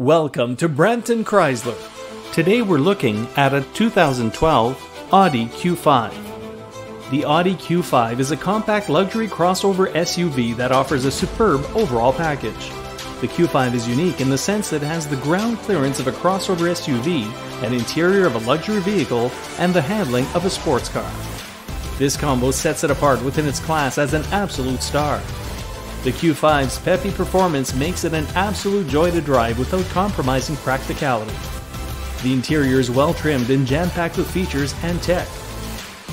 Welcome to Brampton Chrysler. Today we're looking at a 2012 Audi Q5. The Audi Q5 is a compact luxury crossover SUV that offers a superb overall package. The Q5 is unique in the sense that it has the ground clearance of a crossover SUV, an interior of a luxury vehicle, and the handling of a sports car. This combo sets it apart within its class as an absolute star. The Q5's peppy performance makes it an absolute joy to drive without compromising practicality. The interior is well trimmed and jam packed with features and tech.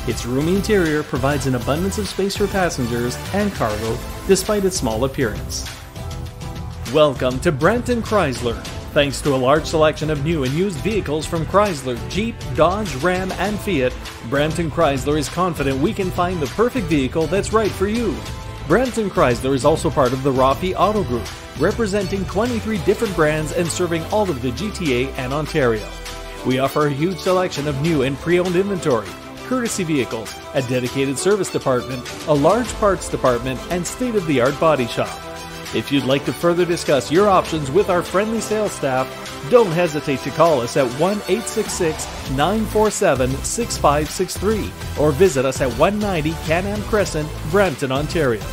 Its roomy interior provides an abundance of space for passengers and cargo despite its small appearance. Welcome to Brampton Chrysler. Thanks to a large selection of new and used vehicles from Chrysler, Jeep, Dodge, Ram, and Fiat, Brampton Chrysler is confident we can find the perfect vehicle that's right for you. Brampton Chrysler is also part of the Roffey Auto Group, representing 23 different brands and serving all of the GTA and Ontario. We offer a huge selection of new and pre owned inventory, courtesy vehicles, a dedicated service department, a large parts department, and state of the art body shop. If you'd like to further discuss your options with our friendly sales staff, don't hesitate to call us at 1 866 947 6563 or visit us at 190 Can Am Crescent, Brampton, Ontario.